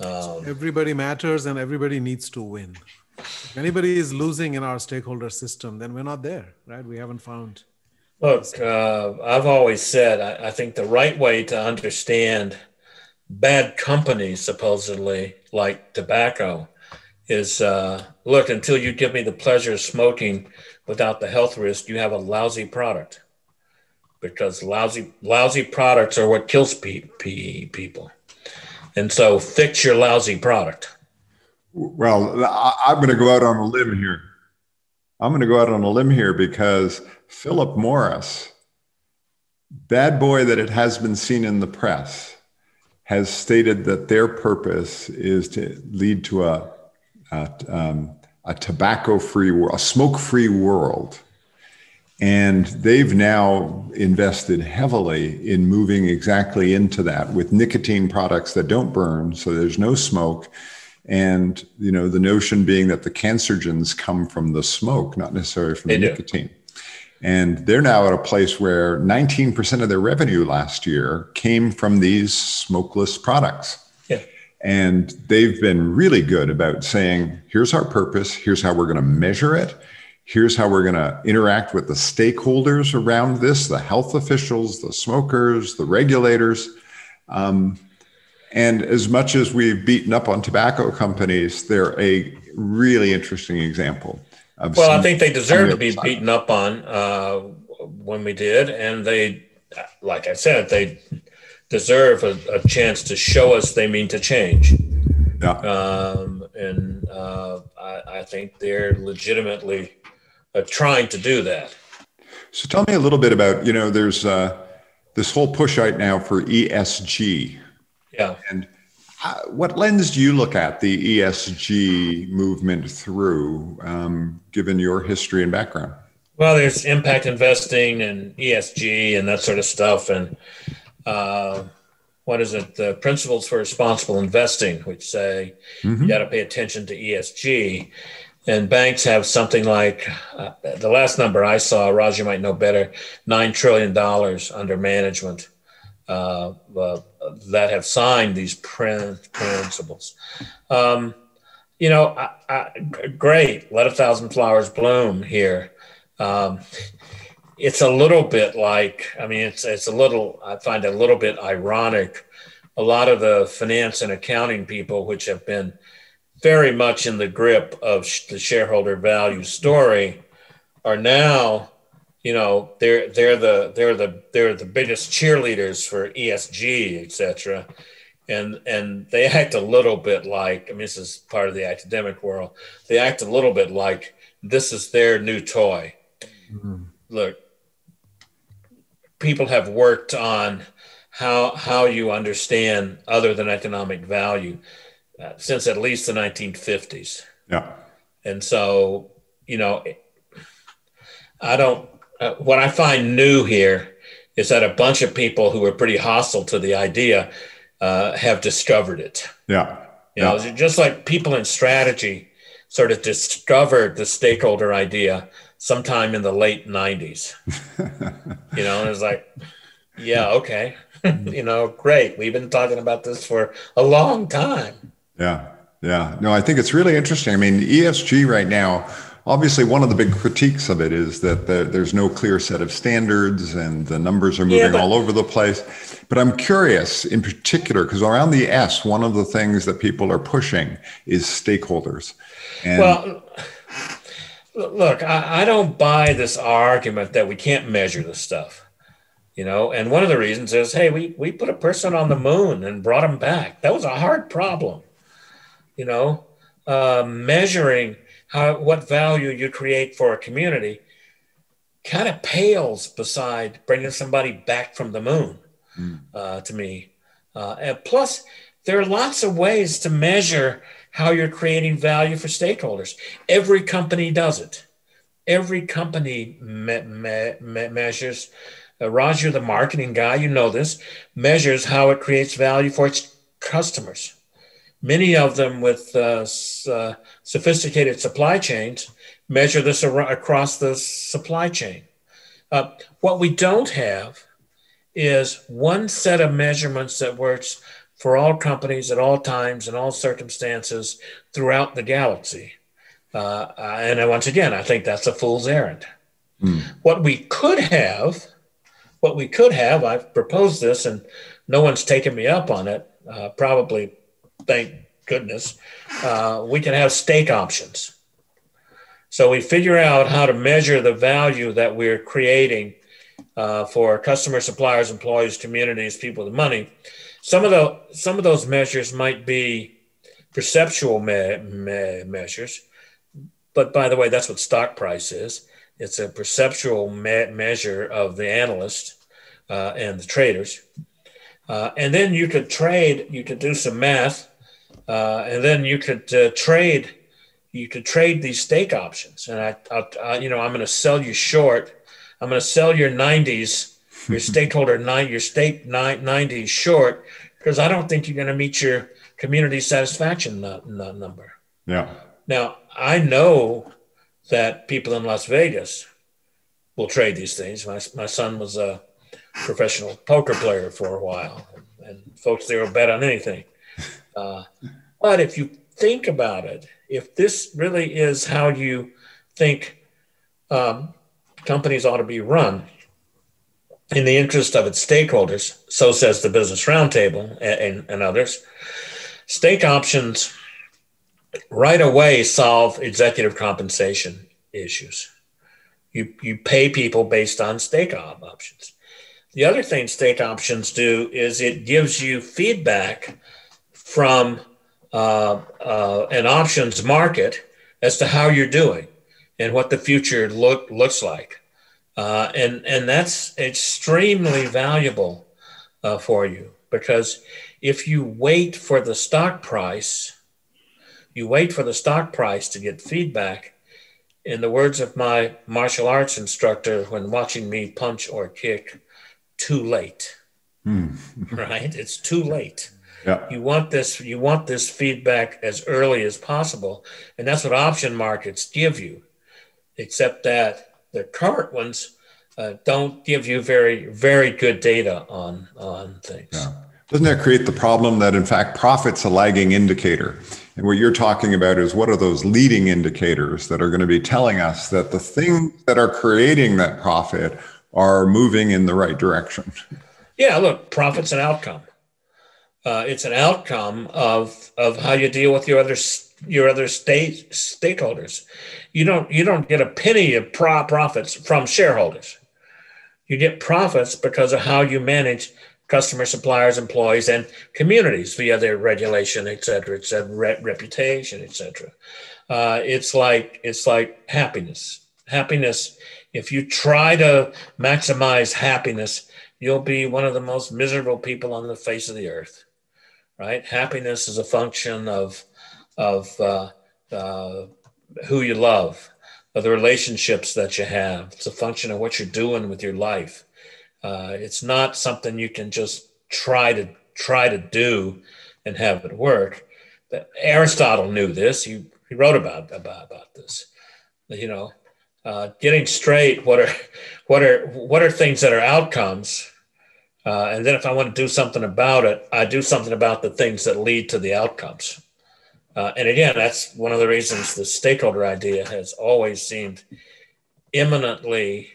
Um, everybody matters and everybody needs to win. If anybody is losing in our stakeholder system, then we're not there, right? We haven't found. Look, uh, I've always said I, I, think the right way to understand bad companies, supposedly like tobacco, is uh, look, until you give me the pleasure of smoking without the health risk, you have a lousy product because lousy, lousy products are what kills pe- pe- people. And so fix your lousy product. Well, I'm going to go out on a limb here. I'm going to go out on a limb here because Philip Morris, bad boy that it has been seen in the press, has stated that their purpose is to lead to a, a, um, a tobacco free world, a smoke free world. And they've now invested heavily in moving exactly into that with nicotine products that don't burn. So there's no smoke. And, you know, the notion being that the cancerogens come from the smoke, not necessarily from they the do. nicotine. And they're now at a place where 19% of their revenue last year came from these smokeless products. Yeah. And they've been really good about saying, here's our purpose, here's how we're going to measure it, here's how we're going to interact with the stakeholders around this the health officials, the smokers, the regulators. Um, and as much as we've beaten up on tobacco companies, they're a really interesting example. Well, I think they deserve to be side. beaten up on uh, when we did. And they, like I said, they deserve a, a chance to show us they mean to change. Yeah. Um, and uh, I, I, think they're legitimately uh, trying to do that. So tell me a little bit about, you know, there's uh, this whole push right now for ESG. Yeah. And how, what lens do you look at the ESG movement through, um, given your history and background? Well, there's impact investing and ESG and that sort of stuff. And uh, what is it? The principles for responsible investing, which say mm-hmm. you got to pay attention to ESG and banks have something like uh, the last number I saw, Raj, you might know better, $9 trillion under management uh, uh, that have signed these principles. Um, you know, I, I, great, let a thousand flowers bloom here. Um, it's a little bit like, I mean, it's, it's a little, I find a little bit ironic. A lot of the finance and accounting people, which have been very much in the grip of the shareholder value story are now you know they're they're the they're the they're the biggest cheerleaders for ESG etc and and they act a little bit like I mean this is part of the academic world they act a little bit like this is their new toy mm-hmm. look people have worked on how how you understand other than economic value uh, since at least the 1950s. Yeah. And so, you know, I don't, uh, what I find new here is that a bunch of people who were pretty hostile to the idea uh, have discovered it. Yeah. You know, just like people in strategy sort of discovered the stakeholder idea sometime in the late 90s. [laughs] you know, and it's like, yeah, okay. [laughs] you know, great. We've been talking about this for a long time. Yeah. Yeah. No, I think it's really interesting. I mean, ESG right now, obviously, one of the big critiques of it is that the, there's no clear set of standards and the numbers are moving yeah, but- all over the place. But I'm curious in particular, because around the S, one of the things that people are pushing is stakeholders. And well, look, I, I don't buy this argument that we can't measure this stuff you know and one of the reasons is hey we, we put a person on the moon and brought him back that was a hard problem you know, uh, measuring how what value you create for a community kind of pales beside bringing somebody back from the moon mm. uh, to me. Uh, and plus, there are lots of ways to measure how you're creating value for stakeholders. Every company does it. Every company me- me- me- measures. Uh, Raj, the marketing guy, you know this, measures how it creates value for its customers. Many of them with uh, uh, sophisticated supply chains measure this ar- across the supply chain. Uh, what we don't have is one set of measurements that works for all companies at all times and all circumstances throughout the galaxy. Uh, and once again, I think that's a fool's errand. Mm. What we could have, what we could have, I've proposed this and no one's taken me up on it, uh, probably, thank goodness, uh, we can have stake options. So we figure out how to measure the value that we're creating uh, for customers, suppliers, employees, communities, people with money. Some of the some of those measures might be perceptual me- me- measures, but by the way, that's what stock price is. It's a perceptual me- measure of the analyst uh, and the traders. Uh, and then you could trade, you could do some math, uh, and then you could uh, trade, you could trade these stake options. And I, I, I you know, I'm going to sell you short. I'm going to sell your 90s, your [laughs] stakeholder nine, your stake 90s short, because I don't think you're going to meet your community satisfaction number. Yeah. Now I know that people in Las Vegas will trade these things. My, my son was a professional poker player for a while, and folks there will bet on anything. Uh, but if you think about it, if this really is how you think um, companies ought to be run in the interest of its stakeholders, so says the Business Roundtable and, and, and others, stake options right away solve executive compensation issues. You, you pay people based on stake options. The other thing stake options do is it gives you feedback from uh, uh, an options market as to how you're doing and what the future look looks like, uh, and and that's extremely valuable uh, for you because if you wait for the stock price, you wait for the stock price to get feedback. In the words of my martial arts instructor, when watching me punch or kick, too late. Mm. [laughs] right? It's too late. Yeah. You want this you want this feedback as early as possible. And that's what option markets give you. Except that the current ones uh, don't give you very very good data on on things. Yeah. Doesn't that create the problem that in fact profit's a lagging indicator? And what you're talking about is what are those leading indicators that are going to be telling us that the things that are creating that profit are moving in the right direction. Yeah, look, profit's an outcome. Uh, it's an outcome of of how you deal with your other your other state stakeholders. You don't you don't get a penny of pro- profits from shareholders. You get profits because of how you manage customer, suppliers, employees, and communities via their regulation, et cetera, et cetera, re- reputation, et cetera. Uh, it's like it's like happiness. Happiness if you try to maximize happiness, you'll be one of the most miserable people on the face of the earth, right? Happiness is a function of, of uh, uh, who you love, of the relationships that you have. It's a function of what you're doing with your life. Uh, it's not something you can just try to try to do and have it work. But Aristotle knew this. He, he wrote about, about, about this. You know, uh, getting straight what are what are what are things that are outcomes uh, and then if i want to do something about it i do something about the things that lead to the outcomes uh, and again that's one of the reasons the stakeholder idea has always seemed eminently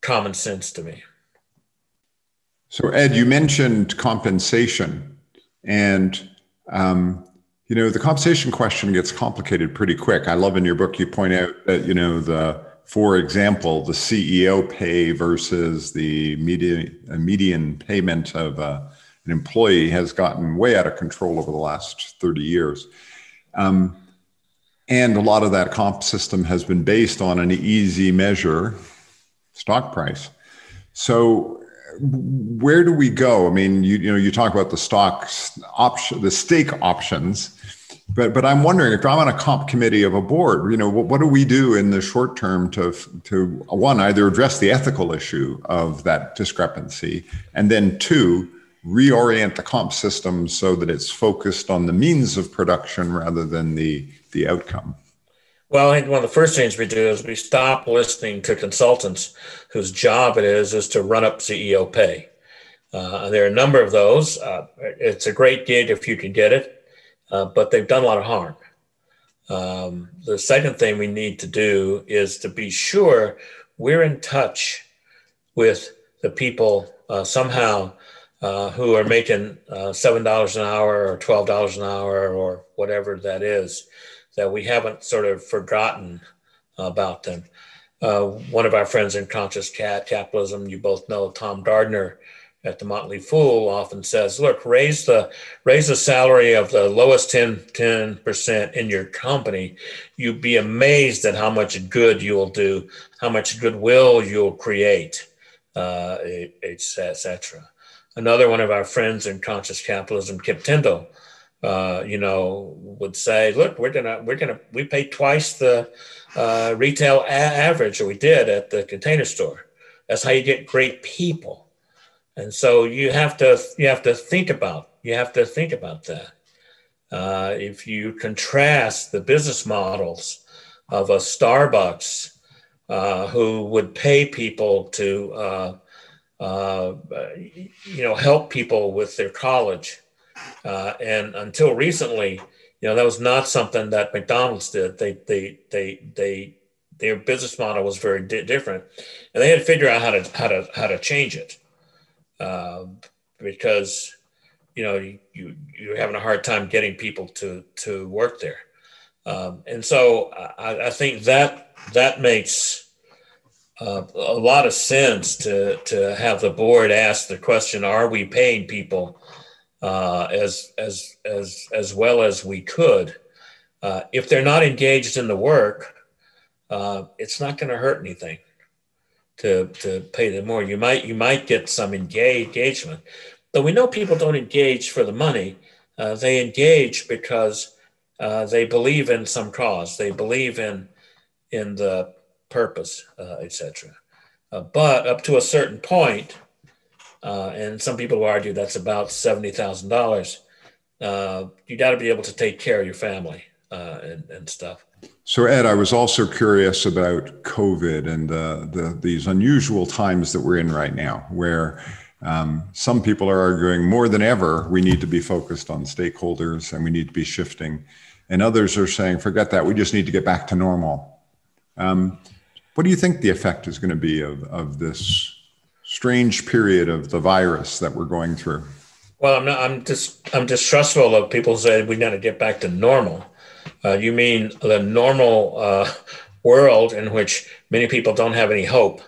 common sense to me so ed you mentioned compensation and um, you know, the compensation question gets complicated pretty quick. I love in your book you point out that, you know, the for example, the CEO pay versus the median, median payment of uh, an employee has gotten way out of control over the last 30 years. Um, and a lot of that comp system has been based on an easy measure, stock price. So where do we go? I mean, you you know, you talk about the stocks option, the stake options, but but I'm wondering if I'm on a comp committee of a board, you know, what, what do we do in the short term to to one either address the ethical issue of that discrepancy, and then two reorient the comp system so that it's focused on the means of production rather than the the outcome. Well, I think one of the first things we do is we stop listening to consultants whose job it is is to run up CEO pay. Uh, there are a number of those. Uh, it's a great gig if you can get it, uh, but they've done a lot of harm. Um, the second thing we need to do is to be sure we're in touch with the people uh, somehow uh, who are making uh, $7 an hour or $12 an hour or whatever that is that we haven't sort of forgotten about them. Uh, one of our friends in conscious cat capitalism, you both know Tom Gardner at the Motley Fool often says, look, raise the raise the salary of the lowest 10, percent in your company. You'd be amazed at how much good you'll do, how much goodwill you'll create, uh, etc. Another one of our friends in conscious capitalism, Kip Tindell, uh, you know, would say, look, we're gonna we're gonna we pay twice the uh, retail a- average that we did at the container store. That's how you get great people, and so you have to you have to think about you have to think about that. Uh, if you contrast the business models of a Starbucks uh, who would pay people to uh, uh, you know help people with their college uh, and until recently, you know, that was not something that McDonald's did. They, they, they, they, their business model was very di- different, and they had to figure out how to how to how to change it, uh, because you know you, you you're having a hard time getting people to to work there, um, and so I, I think that that makes uh, a lot of sense to to have the board ask the question: Are we paying people? uh, as as as as well as we could. Uh, if they're not engaged in the work, uh, it's not going to hurt anything to to pay them more. You might you might get some engage, engagement, but we know people don't engage for the money. Uh, they engage because uh, they believe in some cause. They believe in in the purpose, uh, etc. but up to a certain point, uh, and some people argue that's about seventy thousand uh, dollars. You got to be able to take care of your family uh, and, and stuff. So, Ed, I was also curious about COVID and the, the these unusual times that we're in right now, where um, some people are arguing more than ever we need to be focused on stakeholders and we need to be shifting, and others are saying, forget that, we just need to get back to normal. Um, what do you think the effect is going to be of, of this strange period of the virus that we're going through? Well, I'm not. I'm just. I'm distrustful of people say we got to get back to normal. Uh, you mean the normal uh, world in which many people don't have any hope,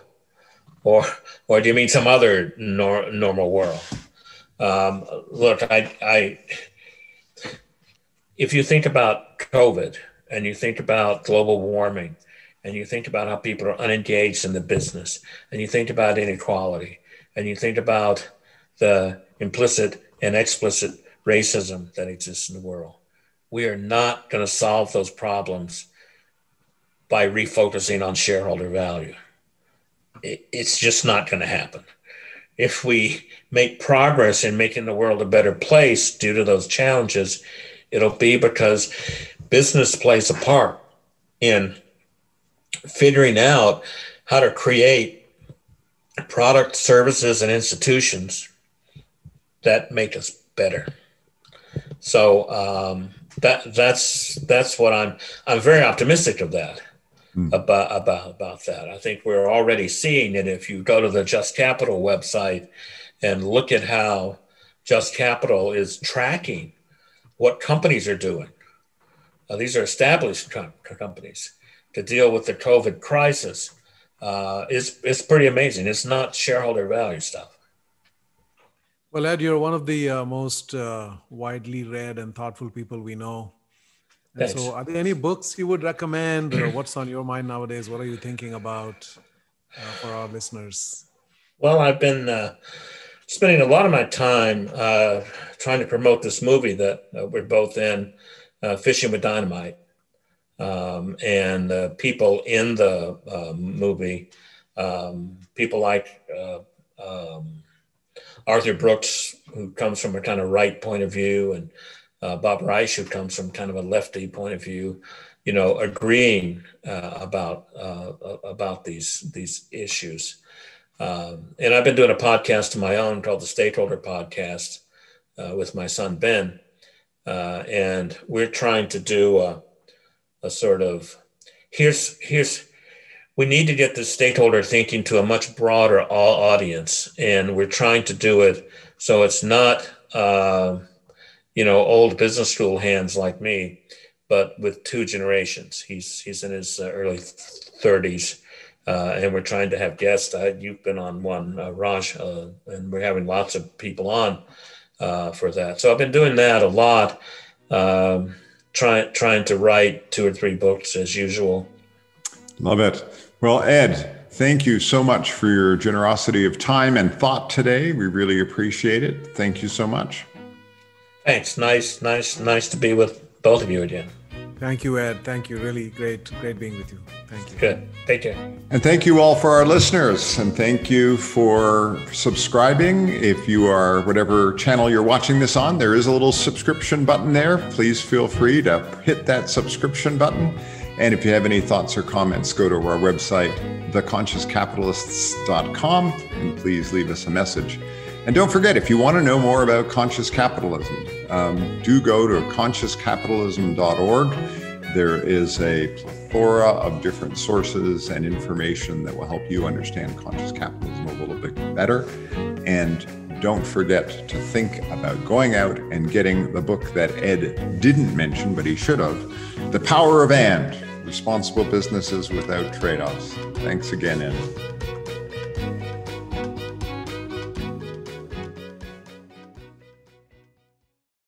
or or do you mean some other nor- normal world? Um, look, I, I. If you think about COVID and you think about global warming and you think about how people are unengaged in the business, and you think about inequality, and you think about the implicit and explicit racism that exists in the world, we are not going to solve those problems by refocusing on shareholder value. it's just not going to happen. If we make progress in making the world a better place due to those challenges, it'll be because business plays a part in figuring out how to create product, services, and institutions that make us better. So um, that that's that's what I'm I'm very optimistic of that mm. about about about that. I think we're already seeing it. If you go to the Just Capital website and look at how Just Capital is tracking what companies are doing. Uh, these are established com- companies to deal with the COVID crisis uh, it's is pretty amazing. It's not shareholder value stuff. Well, Ed, you're one of the uh, most uh, widely read and thoughtful people we know. And so, are there any books you would recommend, or what's on your mind nowadays? What are you thinking about uh, for our listeners? Well, I've been uh, spending a lot of my time uh, trying to promote this movie that uh, we're both in, uh, Fishing with Dynamite. Um, and uh, people in the movie, um, people like uh, um, Arthur Brooks, who comes from a kind of right point of view, and Bob Reich, who comes from kind of a lefty point of view, you know, agreeing about about these these issues. Um, and I've been doing a podcast of my own called the Stakeholder Podcast uh, with my son Ben. Uh, and we're trying to do a, a, sort of here's here's we need to get the stakeholder thinking to a much broader audience, and we're trying to do it so it's not uh, you know old business school hands like me, but with two generations. He's he's in his uh, early 30s uh, and we're trying to have guests. You've been on one, uh, Raj, uh, and we're having lots of people on uh, for that. So I've been doing that a lot, um, trying trying to write two or three books as usual. Love it. Well, Ed, thank you so much for your generosity of time and thought today. We really appreciate it. Thank you so much. Thanks. Nice, nice, nice to be with both of you again. Thank you, Ed. Thank you. Really great, great being with you. Thank you. Good. Take care. And thank you all for our listeners. And thank you for subscribing. If you are whatever channel you're watching this on, there is a little subscription button there. Please feel free to hit that subscription button. And if you have any thoughts or comments, go to our website, theconsciouscapitalists.com, and please leave us a message. And don't forget, if you want to know more about conscious capitalism, um, do go to consciouscapitalism.org. There is a plethora of different sources and information that will help you understand conscious capitalism a little bit better. And don't forget to think about going out and getting the book that Ed didn't mention, but he should have The Power of And Responsible Businesses Without Trade Offs. Thanks again, Ed.